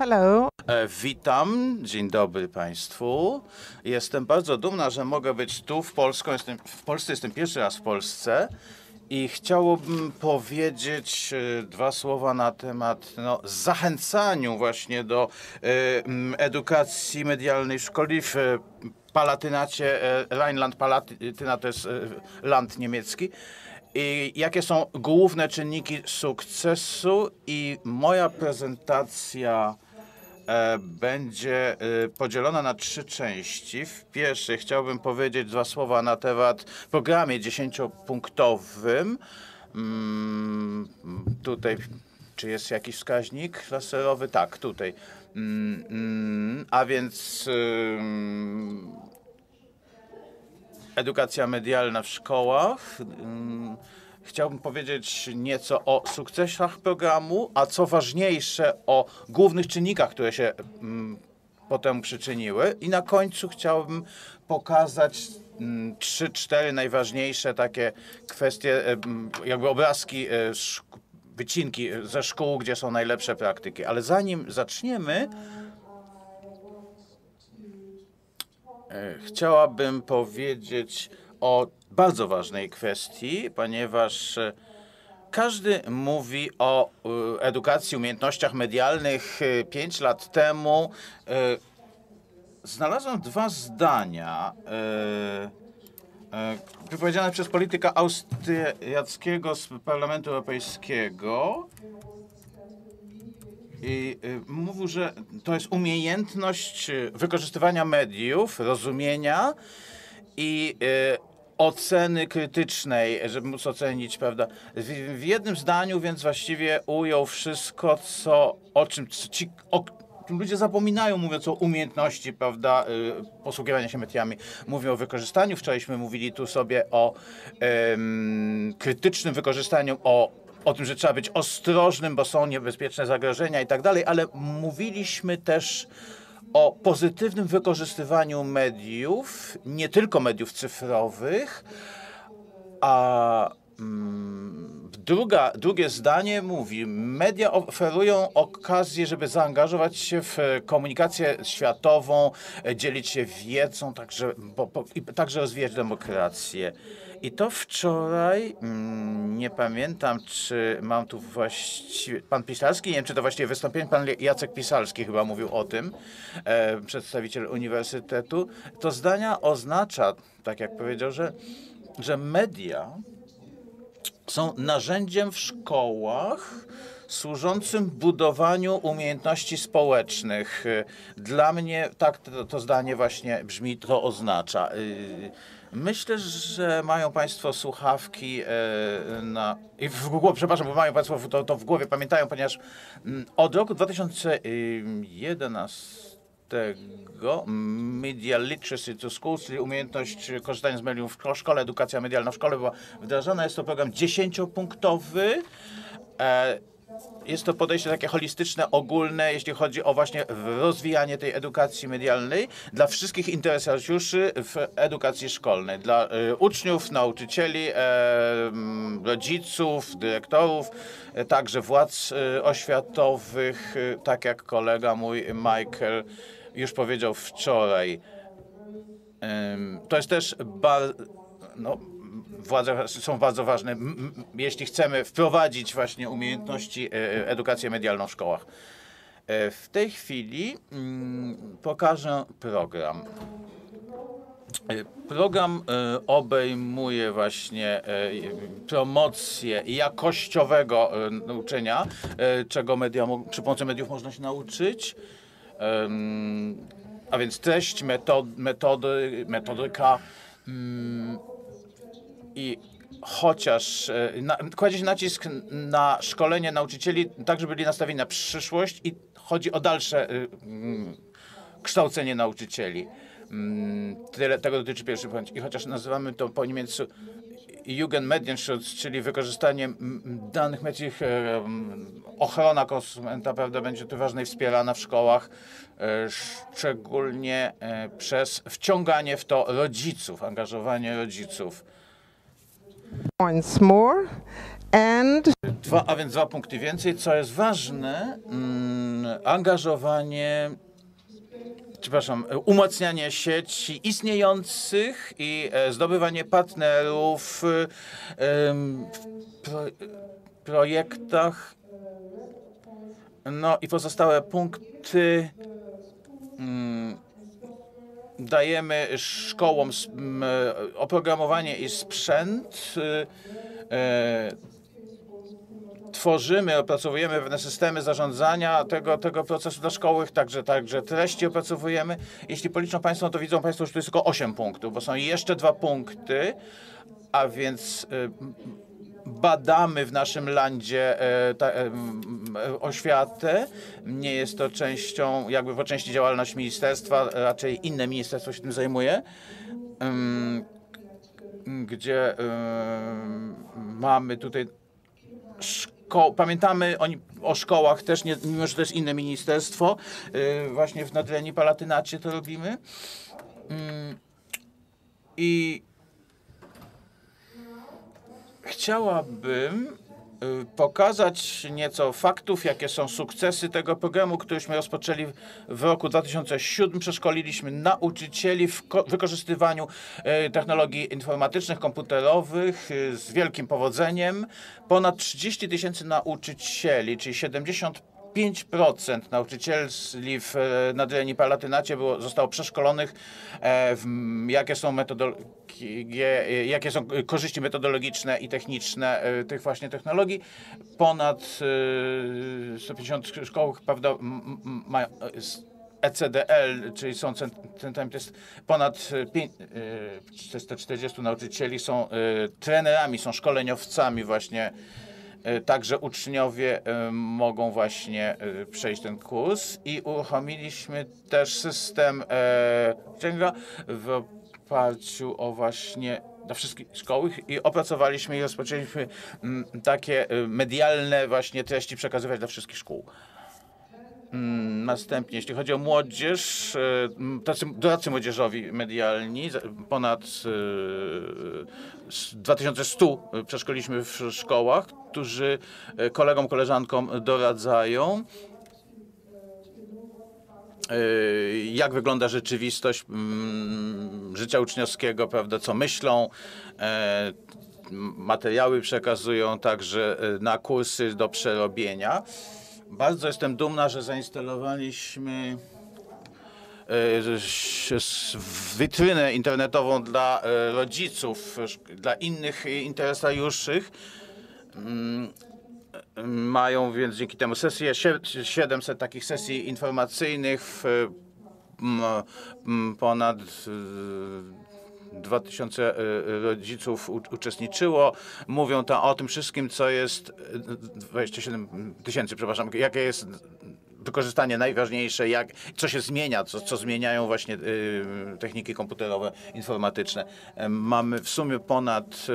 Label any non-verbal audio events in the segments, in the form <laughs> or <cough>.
Hello. E, Witam, dzień dobry Państwu. Jestem bardzo dumna, że mogę być tu w, Polsce. Jestem, w Polsce. Jestem pierwszy raz w Polsce i chciałbym powiedzieć e, dwa słowa na temat no, zachęcaniu właśnie do e, edukacji medialnej w szkole w Palatynacie, e, Rheinland-Palatyna to jest land niemiecki. I jakie są główne czynniki sukcesu i moja prezentacja będzie e, podzielona na trzy części. W pierwszej chciałbym powiedzieć dwa słowa na temat programie dziesięciopunktowym. Mm, tutaj, czy jest jakiś wskaźnik laserowy? Tak, tutaj. Mm, mm, a więc edukacja medialna w szkołach. Ym, Chciałbym powiedzieć nieco o sukcesach programu, a co ważniejsze, o głównych czynnikach, które się ym, potem przyczyniły. I na końcu chciałbym pokazać ym, trzy, cztery najważniejsze takie kwestie, ym, jakby obrazki, e, wycinki ze szkół, gdzie są najlepsze praktyki. Ale zanim zaczniemy, E, Chciałabym powiedzieć o bardzo ważnej kwestii, ponieważ e, każdy mówi o e, edukacji, umiejętnościach medialnych. E, Pięć lat temu znalazłem dwa zdania wypowiedziane przez polityka austriackiego z Parlamentu Europejskiego. I mówił, że to jest umiejętność wykorzystywania mediów, rozumienia i oceny krytycznej, żeby móc ocenić, prawda? W, w jednym zdaniu więc właściwie ujął wszystko, co, o czym co ci, o ludzie zapominają, mówiąc o umiejętności, prawda, y, posługiwania się mediami. Mówią o wykorzystaniu. Wczorajśmy mówili tu sobie o krytycznym wykorzystaniu, o o tym, że trzeba być ostrożnym, bo są niebezpieczne zagrożenia i tak dalej, ale mówiliśmy też o pozytywnym wykorzystywaniu mediów, nie tylko mediów cyfrowych, a mm, druga, drugie zdanie mówi, media oferują okazję, żeby zaangażować się w e, komunikację światową, e, dzielić się wiedzą, także, bo, bo, i także rozwijać demokrację. I to wczoraj, mm, nie pamiętam, czy mam tu właściwie, pan Pisalski, nie wiem, czy to właściwie wystąpienie, pan Jacek Pisalski chyba mówił o tym, e, przedstawiciel uniwersytetu. To zdania oznacza, tak jak powiedział, że, że media są narzędziem w szkołach służącym budowaniu umiejętności społecznych. Dla mnie tak to, to zdanie właśnie brzmi, to oznacza. Y, Myślę, że mają Państwo słuchawki e, na. I w głowie, przepraszam, bo mają Państwo to, to w głowie, pamiętają, ponieważ mm, od roku 2011 tego Media Literacy to Schools, czyli umiejętność korzystania z mediów w szkole, edukacja medialna w szkole była wdrażana. Jest to program dziesięciopunktowy. E, jest to podejście takie holistyczne, ogólne, jeśli chodzi o właśnie rozwijanie tej edukacji medialnej dla wszystkich interesariuszy w edukacji szkolnej, dla e, uczniów, nauczycieli, e, rodziców, dyrektorów, także władz oświatowych, tak jak kolega mój Michael już powiedział wczoraj. To jest też bar, no, władze są bardzo ważne, jeśli chcemy wprowadzić właśnie umiejętności, e, edukację medialną w szkołach. E, W tej chwili mm, pokażę program. E, Program obejmuje właśnie promocję jakościowego nauczenia, e, czego media, przy pomocy mediów można się nauczyć. A więc treść, metod, metody, metodyka mm, i chociaż e, na, kładzie nacisk na szkolenie nauczycieli, tak żeby byli nastawieni na przyszłość i chodzi o dalsze y, mm, kształcenie nauczycieli. Mm, Tyle, tego dotyczy pierwszy punkt. I chociaż nazywamy to po niemiecku Jugendmedienschutz, czyli wykorzystanie danych mediów, e, ochrona konsumenta, prawda, będzie tu ważna i wspierana w szkołach, e, szczególnie e, przez wciąganie w to rodziców, angażowanie rodziców. Once more. and Dwa, a więc dwa punkty więcej. Co jest ważne, mm, angażowanie, przepraszam, e, umacnianie sieci istniejących i e, zdobywanie partnerów e, w pro, projektach. No i pozostałe punkty mm, dajemy szkołom oprogramowanie i sprzęt. E, e, tworzymy, opracowujemy pewne systemy zarządzania tego, tego procesu dla szkoły, także, także treści opracowujemy. Jeśli policzą Państwo, no to widzą Państwo, że to jest tylko 8 punktów, bo są jeszcze dwa punkty, a więc y, badamy w naszym landzie e, e, e, oświatę. Nie jest to częścią, jakby po części działalność ministerstwa, raczej inne ministerstwo się tym zajmuje. Gdzie ym, mamy tutaj szko- pamiętamy o, szkołach też, nie, mimo że to jest inne ministerstwo, yy, właśnie w Nadrenii Palatynacie to robimy. Ym, I chciałabym pokazać nieco faktów, jakie są sukcesy tego programu, któryśmy rozpoczęli w roku 2007. Przeszkoliliśmy nauczycieli w ko- wykorzystywaniu y, technologii informatycznych, komputerowych y, z wielkim powodzeniem. Ponad 30 tysięcy nauczycieli, czyli 70 5% nauczycieli w e, Nadrenii Palatynacie było, zostało przeszkolonych, e, w, jakie są metodologie, jakie są korzyści metodologiczne i techniczne e, tych właśnie technologii. Ponad e, 150 szkoł prawda, m- m- mają s- ECDL, czyli są cent- centrami, to jest ponad e, pię- e, 440 nauczycieli, są trenerami, są szkoleniowcami właśnie Także uczniowie e, mogą właśnie e, przejść ten kurs i uruchomiliśmy też system e, księga w oparciu o właśnie dla wszystkich szkoły i opracowaliśmy i rozpoczęliśmy mm, takie e, medialne właśnie treści przekazywać dla wszystkich szkół. Mm, Następnie, jeśli chodzi o młodzież, e, tacy doradcy młodzieżowi medialni, ponad e, s- 2100 przeszkoliliśmy w szkołach, którzy e, kolegom, koleżankom doradzają, e, jak wygląda rzeczywistość mm, życia uczniowskiego, prawda, co myślą, e, materiały przekazują także e, na kursy do przerobienia. Bardzo jestem dumna, że zainstalowaliśmy e, witrynę internetową dla e, rodziców, dla innych interesariuszy. Mm, Mają więc dzięki temu sesje, sie- 700 takich sesji informacyjnych, ponad 2000 e, rodziców u- uczestniczyło. Mówią tam o tym wszystkim, co jest e, 27 tysięcy, przepraszam, jakie jest wykorzystanie najważniejsze, jak, co się zmienia, co, co zmieniają właśnie techniki komputerowe, informatyczne. E, Mamy w sumie ponad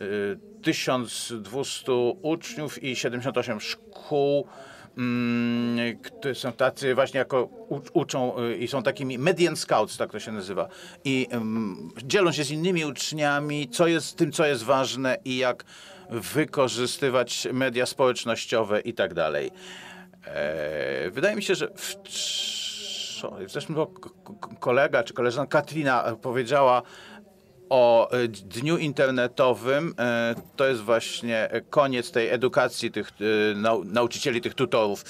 y, y, 1200 uczniów i 78 szkół, są tacy właśnie jako uczą y, i są takimi median scouts, tak to się nazywa. I dzielą się z innymi uczniami, co jest tym, co jest ważne i jak wykorzystywać media społecznościowe i tak dalej. E, Wydaje mi się, że w, k- kolega czy koleżanka Katrina powiedziała o e, dniu internetowym. E, To jest właśnie koniec tej edukacji tych e, nau, nauczycieli, tych tutorów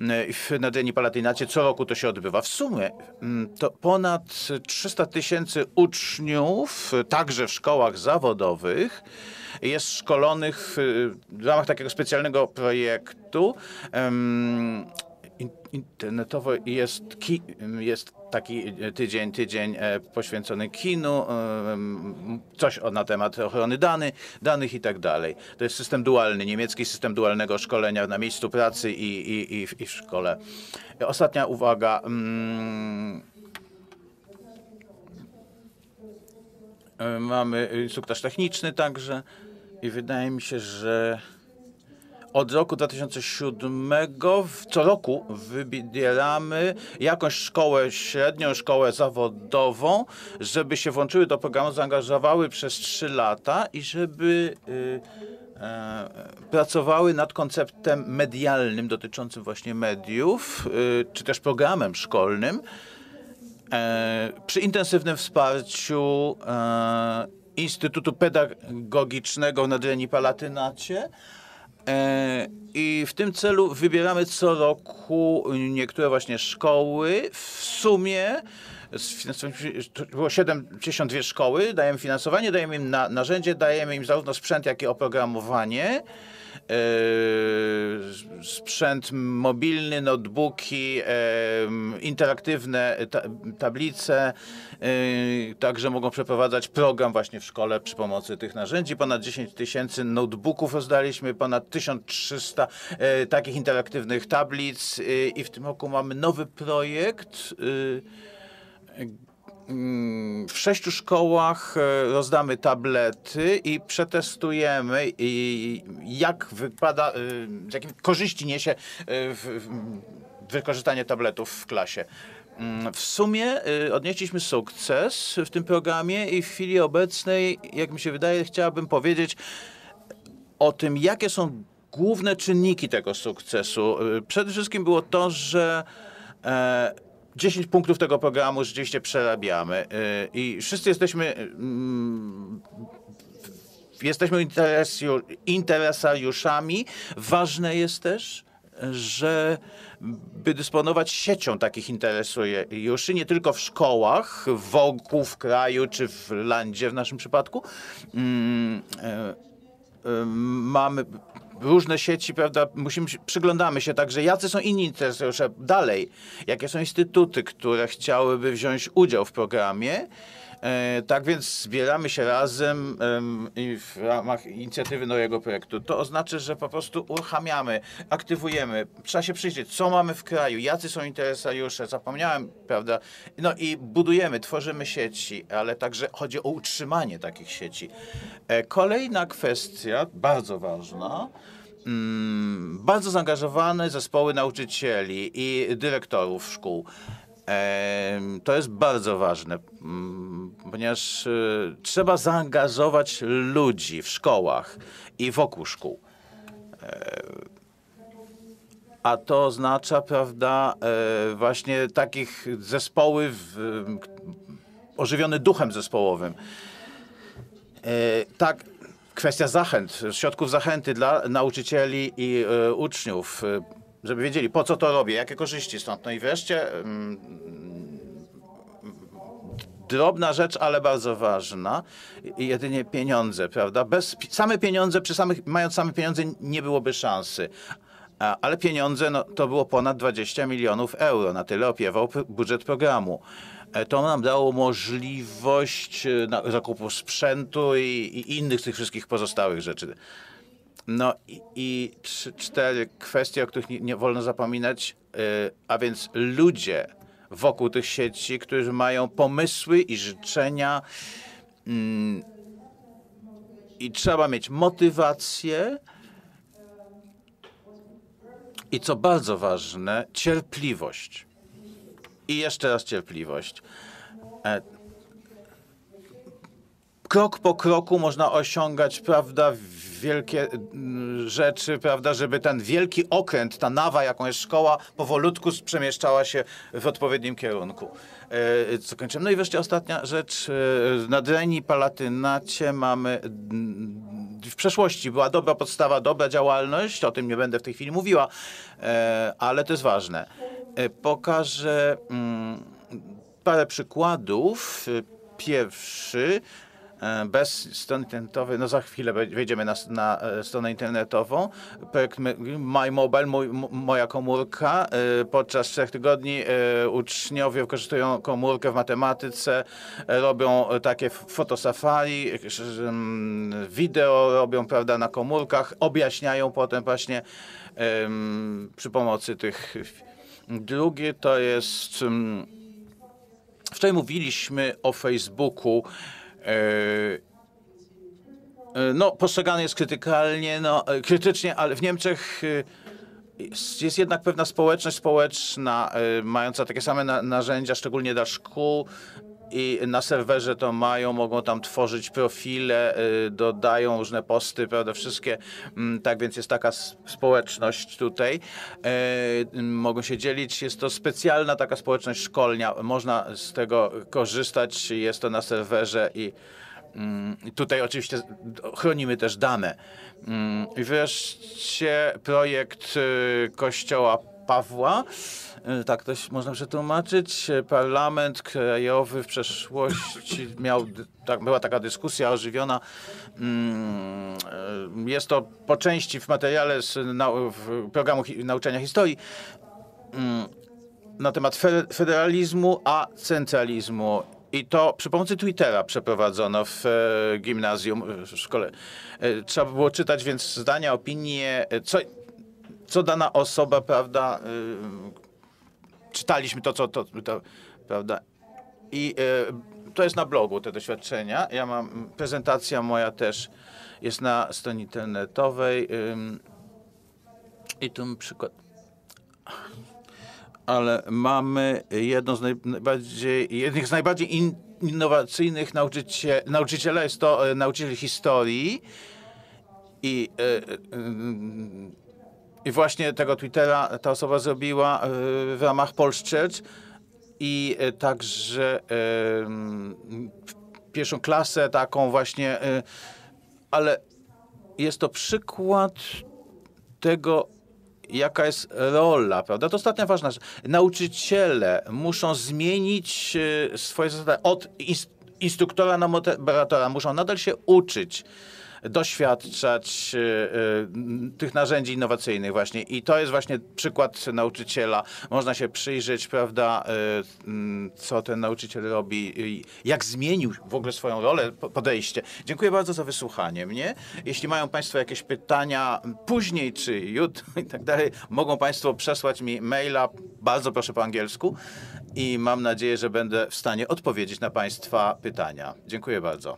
e, w Nadrenii Palatynacie. Co roku to się odbywa. W sumie mm, to ponad 300 tysięcy uczniów, także w szkołach zawodowych, jest szkolonych w ramach takiego specjalnego projektu. Internetowo jest, ki, jest taki tydzień, tydzień e, poświęcony kinu, em, coś na temat ochrony dany, danych i tak dalej. To jest system dualny, niemiecki system dualnego szkolenia na miejscu pracy i, i, i, w, i w szkole. Ostatnia uwaga. mm, E, Mamy instruktaż techniczny także i wydaje mi się, że od roku 2007 w- co roku wybieramy jakąś szkołę średnią, szkołę zawodową, żeby się włączyły do programu, zaangażowały przez 3 lata i żeby y, e, pracowały nad konceptem medialnym dotyczącym właśnie mediów, y, czy też programem szkolnym, e, przy intensywnym wsparciu e, Instytutu Pedagogicznego w Nadrenii Palatynacie. E, I w tym celu wybieramy co roku niektóre właśnie szkoły. W sumie było 72 szkoły, dajemy finansowanie, dajemy im na, narzędzie, dajemy im zarówno sprzęt, jak i oprogramowanie. E, sprzęt mobilny, notebooki, e, interaktywne ta, tablice, e, także mogą przeprowadzać program właśnie w szkole przy pomocy tych narzędzi. Ponad 10 tysięcy notebooków rozdaliśmy, ponad 1300 e, takich interaktywnych tablic i w tym roku mamy nowy projekt. W sześciu szkołach e, rozdamy tablety i przetestujemy, jak wypada, e, jakie korzyści niesie e, wykorzystanie tabletów w klasie. Mm, W sumie odnieśliśmy sukces w tym programie i w chwili obecnej, jak mi się wydaje, chciałabym powiedzieć o tym, jakie są główne czynniki tego sukcesu. Przede wszystkim było to, że 10 punktów tego programu rzeczywiście przerabiamy y, i wszyscy jesteśmy mm, jesteśmy interesariuszami. Ważne jest też, że by dysponować siecią takich interesariuszy, nie tylko w szkołach, wokół w kraju czy w landzie w naszym przypadku. Mm, y, mamy różne sieci, prawda, musimy, przyglądamy się także, jacy są inni interesariusze dalej, jakie są instytuty, które chciałyby wziąć udział w programie. E, tak więc zbieramy się razem w ramach inicjatywy nowego projektu. To oznacza, że po prostu uruchamiamy, aktywujemy. Trzeba się przyjrzeć, co mamy w kraju, jacy są interesariusze. Zapomniałem, prawda? No i budujemy, tworzymy sieci, ale także chodzi o utrzymanie takich sieci. E, Kolejna kwestia, bardzo ważna, mm, bardzo zaangażowane zespoły nauczycieli i dyrektorów szkół. Em, To jest bardzo ważne, mm, ponieważ e, trzeba zaangażować ludzi w szkołach i wokół szkół. E, A to oznacza, prawda, e, właśnie takich zespoły w, duchem zespołowym. E, Tak, kwestia zachęt, środków zachęty dla nauczycieli i uczniów, żeby wiedzieli, po co to robię, jakie korzyści stąd. No i wreszcie mm, drobna rzecz, ale bardzo ważna, jedynie pieniądze, prawda? Bez, same pieniądze, przy samych, mając same pieniądze nie byłoby szansy. Ale pieniądze no, to było ponad 20 milionów euro, na tyle opiewał budżet programu. E, To nam dało możliwość e, zakupu sprzętu i, i innych tych wszystkich pozostałych rzeczy. No i, i cztery kwestie, o których nie, nie wolno zapominać, yy, a więc ludzie wokół tych sieci, którzy mają pomysły i życzenia mm, i trzeba mieć motywację i co bardzo ważne, cierpliwość. I jeszcze raz cierpliwość. Krok po kroku można osiągać, prawda, wielkie mm, rzeczy, prawda, żeby ten wielki okręt, ta nawa, jaką jest szkoła, powolutku przemieszczała się w odpowiednim kierunku. E, Co kończymy? No i wreszcie ostatnia rzecz. E, Na Dreni Palatynacie mamy mm, w przeszłości była dobra podstawa, dobra działalność, o tym nie będę w tej chwili mówiła, e, ale to jest ważne. Pokażę mm, parę przykładów. Pierwszy, bez strony internetowej, no za chwilę wej- wejdziemy na, na e, stronę internetową. Projekt My Mobile, mój, moja komórka. E, Podczas trzech tygodni e, uczniowie wykorzystują komórkę w matematyce, e, robią e, takie fotosafari, e, wideo robią prawda, na komórkach, objaśniają potem właśnie przy pomocy tych. Drugie to jest. Wczoraj mówiliśmy o Facebooku. E, e, No, postrzegany jest krytykalnie, no, e, krytycznie, ale w Niemczech jest, jednak pewna społeczność społeczna, mająca takie same na, narzędzia, szczególnie dla szkół. I na serwerze to mają, mogą tam tworzyć profile, y, dodają różne posty, prawda, wszystkie. Mm, Tak więc jest taka społeczność tutaj. E, Mogą się dzielić. Jest to specjalna taka społeczność szkolnia. Można z tego korzystać. Jest to na serwerze i mm, tutaj oczywiście chronimy też dane. Mm, I wreszcie projekt y, Kościoła Pawła. Y, Tak to można przetłumaczyć. Y, Parlament krajowy w przeszłości <laughs> miał, tak, była taka dyskusja ożywiona. Mm, y, Jest to po części w materiale z programu nauczania historii na temat fe- federalizmu, a centralizmu. I to przy pomocy Twittera przeprowadzono w e, gimnazjum, e, w szkole. E, trzeba było czytać więc zdania, opinie, e, co, co dana osoba, prawda, e, czytaliśmy to, co to, to prawda. I e, to jest na blogu te doświadczenia. Ja mam, prezentacja moja też jest na stronie internetowej. I tu przykład ale mamy jedno z naj- najbardziej, jednych z najbardziej in, innowacyjnych nauczycie, nauczyciela, jest to e, nauczyciel historii i, e, e, mm, i właśnie tego Twittera ta osoba zrobiła e, w ramach Polszczec i e, także e, pierwszą klasę taką właśnie, ale jest to przykład tego, jaka jest rola, prawda? To ostatnia ważna rzecz. Nauczyciele muszą zmienić swoje zasady od ins- instruktora na moderatora. Muszą nadal się uczyć, doświadczać e, e, tych narzędzi innowacyjnych właśnie. I to jest właśnie przykład nauczyciela. Można się przyjrzeć, prawda, e, m, co ten nauczyciel robi, jak zmienił w ogóle swoją rolę, po- podejście. Dziękuję bardzo za wysłuchanie mnie. Jeśli mają Państwo jakieś pytania później czy jutro i tak dalej, mogą Państwo przesłać mi maila, bardzo proszę po angielsku i mam nadzieję, że będę w stanie odpowiedzieć na Państwa pytania. Dziękuję bardzo.